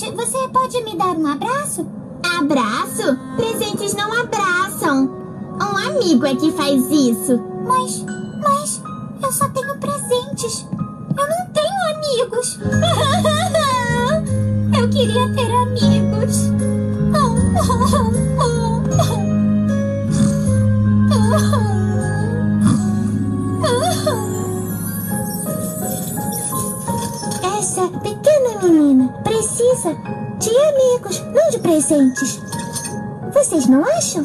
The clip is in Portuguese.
você pode me dar um abraço? Abraço? Presentes não abraçam. Um amigo é que faz isso. Mas, mas, eu só tenho presentes. Eu não tenho amigos. eu queria ter amigos. Essa pequena menina precisa de amigos, não de presentes. Vocês não acham?